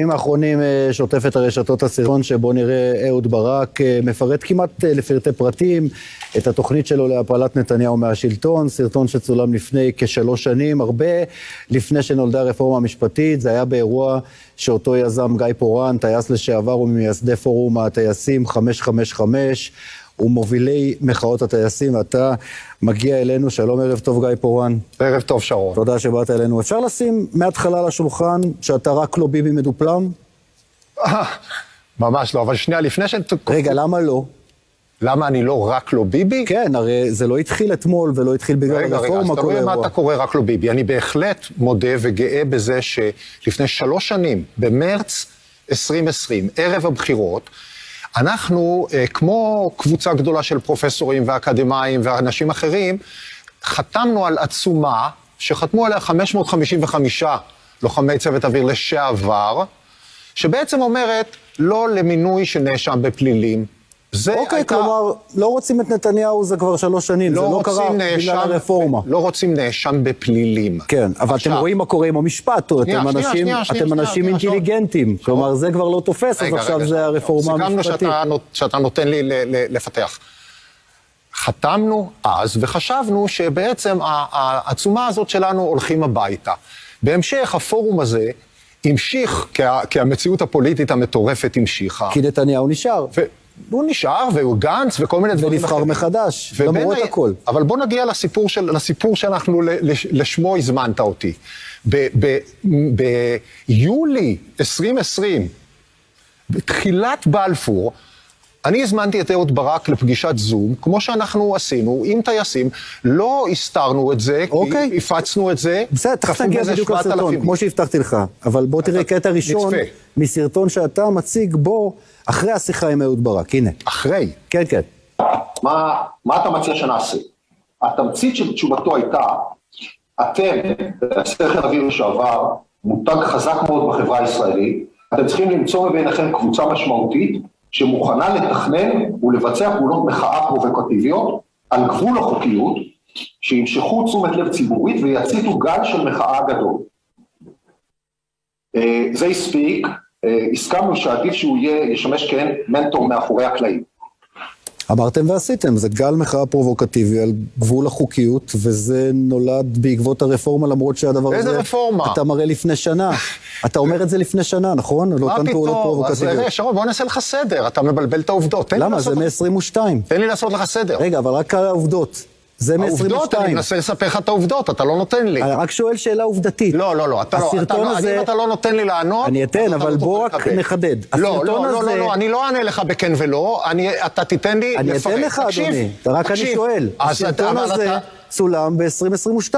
בימים האחרונים אה, שוטף את הרשתות הסרטון שבו נראה אהוד ברק אה, מפרט כמעט אה, לפרטי פרטים את התוכנית שלו להפלת נתניהו מהשלטון, סרטון שצולם לפני כשלוש שנים, הרבה לפני שנולדה הרפורמה המשפטית, זה היה באירוע שאותו יזם גיא פורן, טייס לשעבר וממייסדי פורום הטייסים 555, ומובילי מחאות הטייסים, ואתה מגיע אלינו, שלום, ערב טוב גיא פורן. ערב טוב שרון. תודה שבאת אלינו. אפשר לשים מההתחלה על השולחן שאתה רק לא ביבי מדופלם? ממש לא, אבל שנייה לפני ש... רגע, למה לא? למה אני לא רק לא ביבי? כן, הרי זה לא התחיל אתמול ולא התחיל בגלל רגע, רגע, אז הרפורמה, אתה כל רואה מה האירוע. אתה קורא רק לא ביבי. אני בהחלט מודה וגאה בזה שלפני שלוש שנים, במרץ 2020, ערב הבחירות, אנחנו, אה, כמו קבוצה גדולה של פרופסורים ואקדמאים ואנשים אחרים, חתמנו על עצומה שחתמו עליה 555 לוחמי צוות אוויר לשעבר, שבעצם אומרת לא למינוי של נאשם בפלילים. זה אוקיי, הייתה- כלומר, לא רוצים את נתניהו זה כבר שלוש שנים, זה לא קרה רוצים בגלל נאשם- הרפורמה. לא רוצים נאשם בפלילים. כן, אבל אתם עכשיו, רואים מה קורה עם המשפט, שנייה, אתם שנייה, אנשים שנייה, שנייה, אתם שנייה, אנשים שנייה. אינטליגנטים, כלומר זה כבר לא תופס, אז רגע, עכשיו רגע, זה שנייה. הרפורמה סיכמנו המשפטית. נות- שאתה נותן לי ל, ל, לפתח. חתמנו אז וחשבנו שבעצם העצומה הזאת שלנו הולכים הביתה. בהמשך הפורום הזה המשיך, כי המציאות הפוליטית המטורפת המשיכה. כי נתניהו נשאר, והוא נשאר, והוא גנץ, וכל מיני דברים ונבחר מחדש, למרות ה- הכל. אבל בוא נגיע לסיפור, של, לסיפור שאנחנו, לשמו הזמנת אותי. ביולי 2020, בתחילת בלפור, אני הזמנתי את אהוד ברק לפגישת זום, כמו שאנחנו עשינו, עם טייסים, לא הסתרנו את זה, אוקיי. כי הפצנו את זה, בסדר, תכף נגיע בדיוק 7,000 לסרטון. כמו שהבטחתי לך. אבל בוא תראה קטע ראשון נצפה. מסרטון שאתה מציג בו אחרי השיחה עם אהוד ברק. הנה. אחרי. כן, כן. מה, מה אתה מציע שנעשה? התמצית של תשובתו הייתה, אתם, בחיל אוויר לשעבר, מותג חזק מאוד בחברה הישראלית, אתם צריכים למצוא מביניכם קבוצה משמעותית שמוכנה לתכנן ולבצע פעולות מחאה פרובוקטיביות על גבול החוקיות, שימשכו תשומת לב ציבורית ויציתו גל של מחאה גדול. אה, זה הספיק, אה, הסכמנו שעדיף שהוא יהיה, ישמש כעין מנטור מאחורי הקלעים. אמרתם ועשיתם, זה גל מחאה פרובוקטיבי על גבול החוקיות, וזה נולד בעקבות הרפורמה, למרות שהדבר הזה... איזה רפורמה? אתה מראה לפני שנה. אתה אומר את זה לפני שנה, נכון? על מה אותן פעולות פתאום? אז פרובוקטיביות. רגע, שרון, בוא נעשה לך סדר, אתה מבלבל את העובדות. למה? זה לך- מ-22. תן לי לעשות לך סדר. רגע, אבל רק על העובדות. זה העובדות, אני מ-22. מנסה לספר לך את העובדות, אתה לא נותן לי. אני רק שואל שאלה עובדתית. לא, לא, לא, אתה לא, אתה לא, הזה- אם אתה לא נותן לי לענות... אני אתן, אבל לא בוא רק. נחדד. לא, לא, לא, הזה- לא, לא, אני לא אענה לך בכן ולא, אני, אתה תיתן לי אני לפרט. אתן לך, תקשיב, אדוני. רק אני תקשיב. שואל. אז הסרטון הזה אתה... צולם ב-2022.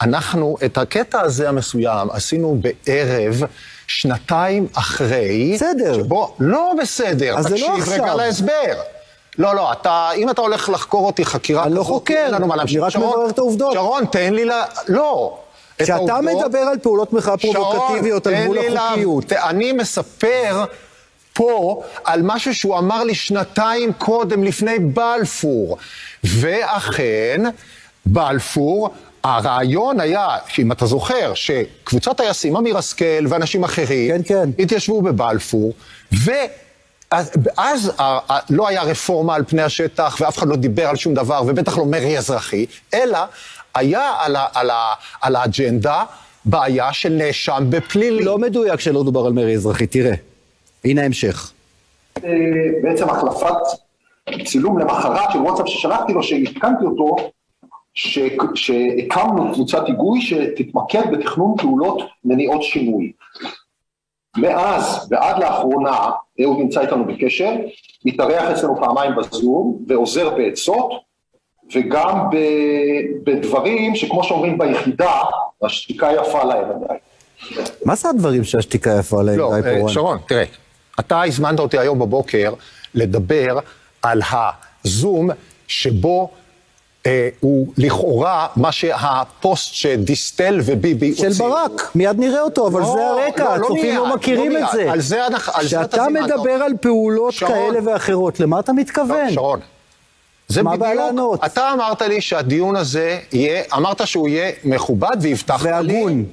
אנחנו את הקטע הזה המסוים עשינו בערב שנתיים אחרי. בסדר. שבו, לא בסדר, אז זה לא תקשיב רגע. להסבר. לא, לא, אתה, אם אתה הולך לחקור אותי חקירה אני לא חוקר. אני רק שרון, מברר את העובדות. שרון, תן לי ל... לא. את כשאתה העובדות- מדבר על פעולות מחאה פרובוקטיביות על גבול לה- החוקיות, ת- אני מספר פה על משהו שהוא אמר לי שנתיים קודם, לפני בלפור. ואכן, בלפור, הרעיון היה, אם אתה זוכר, שקבוצת טייסים, אמיר השכל ואנשים אחרים, כן, כן. התיישבו בבלפור, ו... אז, אז ה- ה- לא היה רפורמה על פני השטח, ואף אחד לא דיבר על שום דבר, ובטח לא מרי אזרחי, אלא היה על, ה, על, ה, על האג'נדה בעיה של נאשם בפלילי. לא מדויק שלא דובר על מרי אזרחי, תראה. הנה ההמשך. אה, בעצם החלפת צילום למחרת של וואטסאפ ששלחתי לו, שעדכנתי אותו, ש- שהקמנו קבוצת היגוי שתתמקד בתכנון פעולות מניעות שינוי. מאז ועד לאחרונה, אהוד נמצא איתנו בקשר, מתארח אצלנו פעמיים בזום ועוזר בעצות, וגם ב- בדברים שכמו שאומרים ביחידה, השתיקה יפה להם עדיין. מה זה הדברים שהשתיקה יפה עליהם, לא, גיא אה, פורן? שרון, תראה, אתה הזמנת אותי היום בבוקר לדבר על הזום שבו הוא לכאורה מה שהפוסט שדיסטל וביבי של הוציאו. ברק, מיד נראה אותו, אבל לא, זה הרקע, לא, לא הצופים לא מכירים את. זה. על זה אנחנו- כשאתה מדבר. על פעולות. כאלה ואחרות, למה אתה מתכוון? שרון. זה מה בדיוק, לענות? אתה אמרת לי שהדיון הזה יהיה, אמרת שהוא יהיה מכובד והבטחת לי... והגון.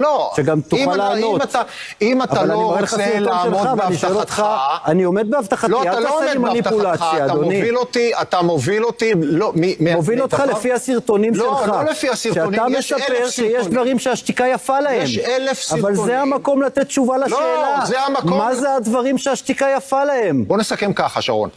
לא, שגם תוכל אם, לענות. אם אתה, אם אתה לא רוצה לעמוד בהבטחתך... אני עומד בהבטחתי, לא, אתה לא עומד בהבטחתך, אתה. מוביל אותי, אתה מוביל אותי, לא, מ, מוביל אותך לפי הסרטונים לא, שלך. לא לפי הסרטונים, שאתה יש מספר אלף שיש סרטונים. דברים שהשתיקה יפה להם. יש אלף אבל זה סרטונים. המקום לתת תשובה לשאלה. זה המקום- מה זה הדברים שהשתיקה יפה להם? בוא נסכם ככה, שרון.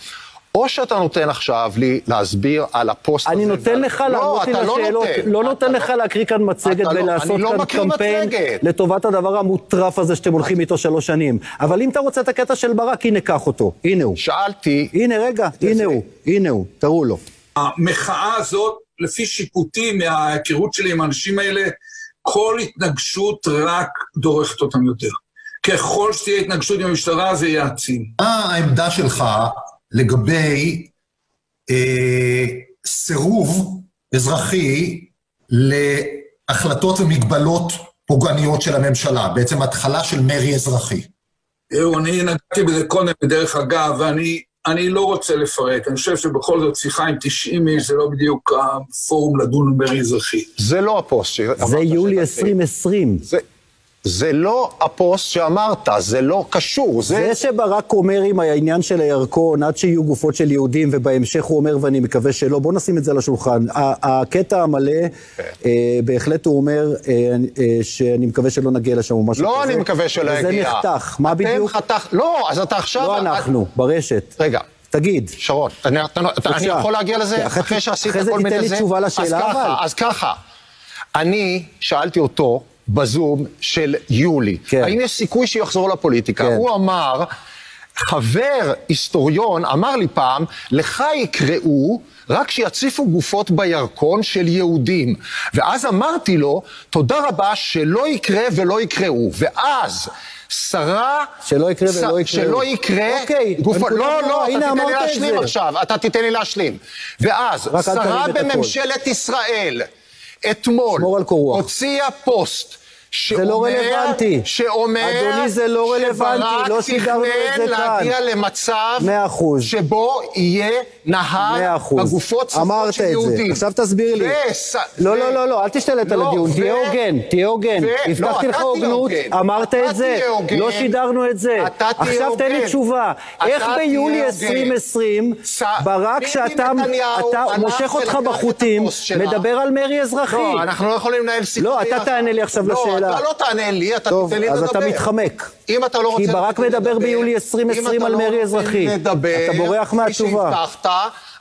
או שאתה נותן עכשיו לי להסביר על הפוסט הזה. אני נותן ועל- לך לא, לענות לי אתה לא לשאלות, נותן. לא אתה נותן לך להקריא כאן מצגת לא- ולעשות לא כאן קמפיין מצגת. לטובת הדבר המוטרף הזה שאתם הולכים איתו שלוש שנים. אבל אם אתה רוצה את הקטע של ברק, הנה, קח אותו. הנה הוא. שאלתי, הנה, רגע, הנה הוא. הנה הוא. תראו לו. המחאה הזאת, לפי שיפוטי מההיכרות שלי עם האנשים האלה, כל התנגשות רק דורכת אותם יותר. ככל שתהיה התנגשות עם המשטרה, זה יעצים. מה העמדה שלך לגבי אה, סירוב אזרחי להחלטות ומגבלות פוגעניות של הממשלה, בעצם התחלה של מרי אזרחי? תראו, אני נגעתי בזה קודם בדרך אגב, ואני אני לא רוצה לפרט. אני חושב שבכל זאת שיחה עם 90 איש זה לא בדיוק הפורום לדון במרי אזרחי. זה לא הפוסט זה יולי שתעשה. 2020. זה, זה לא הפוסט שאמרת, זה לא קשור. זה, זה שברק אומר עם העניין של הירקון, עד שיהיו גופות של יהודים, ובהמשך הוא אומר, ואני מקווה שלא, בוא נשים את זה על השולחן. הקטע המלא, אה, בהחלט הוא אומר אה, אה, שאני מקווה שלא נגיע לשם או משהו כזה. לא, אני מקווה שלא יגיע. וזה נחתך. מה בדיוק? אתם חתך... לא, אז אתה עכשיו... לא אנחנו, ברשת. רגע, תגיד. שרון, אני, אתה, אתה, אני. יכול להגיע לזה אחרי- אחרי שעשית אחרי זה כל תיתן מיני לי זה? תשובה לשאלה, אז ככה, אבל. אז ככה, אני שאלתי אותו בזום של יולי, כן. האם יש סיכוי שיחזור לפוליטיקה? כן. הוא אמר, חבר היסטוריון אמר לי פעם, לך יקראו רק שיציפו גופות בירקון של יהודים. ואז אמרתי לו, תודה רבה שלא יקרה ולא יקראו. ואז... שרה... שלא יקרה ולא יקראו. שלא יקרה... אוקיי, הנקודה לא, לא, אתה תיתן לי להשלים זה. עכשיו, אתה תיתן לי להשלים. ואז, שרה. בממשלת ישראל, אתמול. הוציאה פוסט. שאומר, לא רלוונטי. שאומר, אדוני, זה לא רלוונטי, לא סידרנו את זה שברק כאן. תכנן להגיע למצב מאה אחוז. שבו יהיה מאה נהר אחוז. בגופות צפות אמרת של את זה. יהודים. עכשיו תסביר לי. וס- לא, לא, לא, לא, אל תשתלט על לא, הדיון, ו- תהיה הוגן, תהיה הוגן. ו- לא, הבטחתי אתה לך הוגנות. אמרת את זה. לא שידרנו את זה. עכשיו תן לי. תשובה, איך ביולי הוגן. 2020, ס- ברק שאתה מושך אותך בחוטים. מדבר על מרי אזרחי. לא, אנחנו לא יכולים לנהל סיכוי. לא, אתה תענה לי עכשיו לשאלה. לא, אתה לא תענה לי, אתה טוב, תיתן לי לדבר. אז אתה מתחמק. אם אתה לא רוצה... כי ברק מדבר ביולי 2020 אם אתה על לא מרי נותן לי אזרחי. לדבר, אתה בורח מהתשובה. כפי שהבטחת,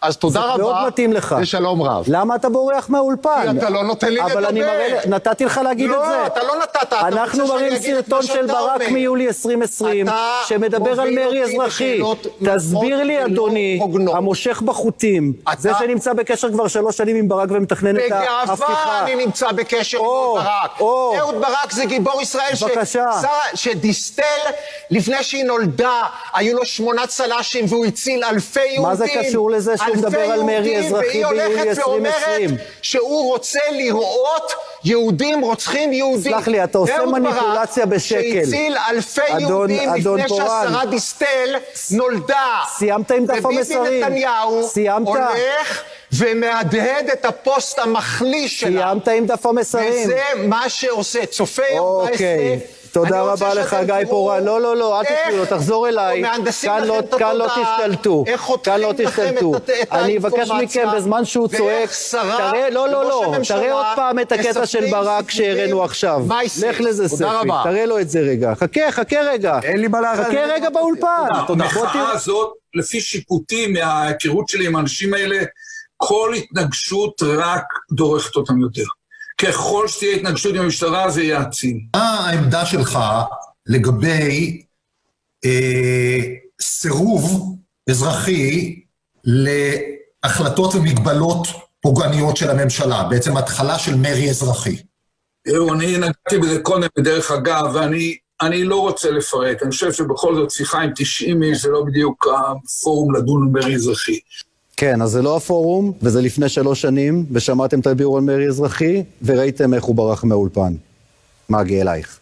אז תודה רבה. זה מאוד מתאים לך. ושלום רב. למה אתה בורח מהאולפן? כי אתה לא נותן לי אבל אני לדבר. מראה, נתתי לך להגיד לא, את זה. אתה לא נתת, אנחנו מראים סרטון של ברק. מיולי 2020, אתה שמדבר על מרי אזרחי. תסביר לי, לא אדוני. המושך בחוטים, זה שנמצא בקשר כבר שלוש שנים עם ברק ומתכנן את בגאווה ההפיכה. אני נמצא בקשר עם אהוד ברק. אהוד ברק זה גיבור ישראל ש- שדיסטל, לפני שהיא נולדה, היו לו שמונה צל"שים והוא הציל אלפי יהודים. מה זה קשור לזה שהוא אלפי מדבר על מרי יהודים, אזרחי והיא ביולי הולכת 2020? ואומרת שהוא רוצה לראות יהודים רוצחים יהודים. סלח לי, אתה עושה מניפולציה בשקל. שהציל אלפי אדון- יהודים אדון לפני פורן. שהשרה דיסטל נולדה. סיימת עם דף המסרים. וביבי נתניהו סיימת? הולך ומהדהד את הפוסט המחליש שלה. סיימת עם דף המסרים. וזה מה שעושה. צופה יום אוקיי. תודה רבה לך, גיא פורן. לא, לא, לא, אל תפריעו לו, תחזור אליי. כאן לא- כאן לא תשתלטו. כאן לא תשתלטו. אני אבקש מכם, בזמן שהוא צועק, תראה, לא, לא, לא, תראה עוד פעם את הקטע של ברק שהראינו עכשיו. לך לזה, ספי. תראה לו את זה רגע. חכה, חכה רגע. אין לי מה להראה. חכה רגע באולפן. המחאה. הזאת, לפי שיפוטי מההיכרות שלי עם האנשים האלה, כל התנגשות רק דורכת אותם יותר. ככל שתהיה התנגשות עם המשטרה, זה יעצים. מה העמדה שלך לגבי אה, סירוב אזרחי להחלטות ומגבלות פוגעניות של הממשלה, בעצם התחלה של מרי אזרחי? תראו, אני נגעתי בזה קודם בדרך אגב, ואני אני לא רוצה לפרט. אני חושב שבכל זאת שיחה עם 90 איש זה לא בדיוק הפורום לדון במרי אזרחי. כן, אז זה לא הפורום, וזה לפני שלוש שנים, ושמעתם את הביאור על מרי אזרחי, וראיתם איך הוא ברח מהאולפן. מגי, אלייך.